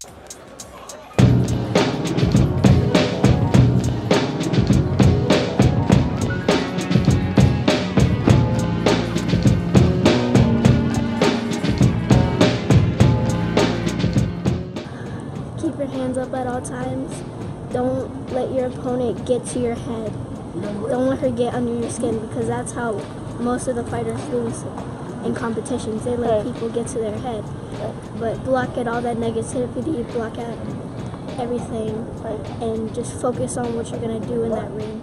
Keep your hands up at all times. Don't let your opponent get to your head. Don't let her get under your skin because that's how most of the fighters lose in competitions. They let Right. people get to their head. But block out all that negativity, block out everything, and just focus on what you're going to do in that ring.